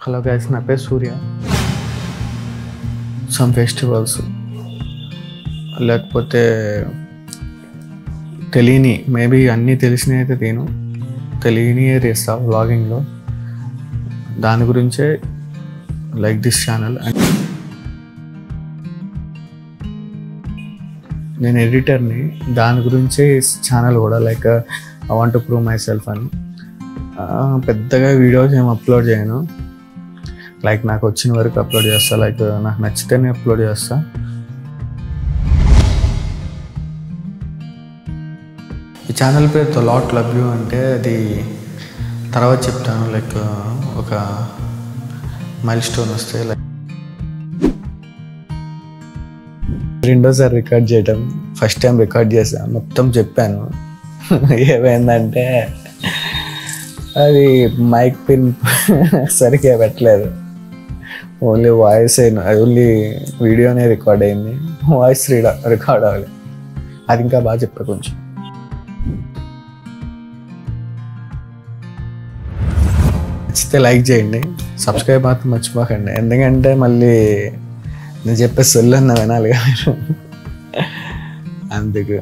Hello guys నా పేరు సూర్య. Some festivals లేకపోతే తెలియని మేబీ అన్నీ తెలిసినవి అయితే నేను తెలియనియే చేస్తా వ్లాగింగ్లో దాని గురించే లైక్ దిస్ ఛానల్ అండ్ నేను ఎడిటర్ని దాని గురించే ఛానల్ కూడా like I want to prove myself అని పెద్దగా వీడియోస్ ఏం అప్లోడ్ చేయను. లైక్ నాకు వచ్చిన వరకు అప్లోడ్ చేస్తా. లైక్ నాకు నచ్చితేనే అప్లోడ్ చేస్తా. ఈ ఛానల్ పేరుతో లాట్ లవ్ యూ అంటే అది తర్వాత చెప్తాను. లైక్ ఒక మైల్ స్టోన్ వస్తే లైక్ రెండోసారి రికార్డ్ చేయటం ఫస్ట్ టైం రికార్డ్ చేశాను మొత్తం చెప్పాను. ఏమైందంటే అది మైక్ పిన్ సరిగ్గా పెట్టలేదు. ఓన్లీ వాయిస్ అయిన ఓన్లీ వీడియోనే రికార్డ్ అయింది. వాయిస్ రికార్డ్ అవ్వాలి. అది ఇంకా బాగా చెప్పా కొంచెం. నచ్చితే లైక్ చేయండి. సబ్స్క్రైబ్ మాత్రం మర్చిపోకండి. ఎందుకంటే మళ్ళీ నేను చెప్పే సొల్లు అన్న వినాలి కదా మీరు. అందుకు.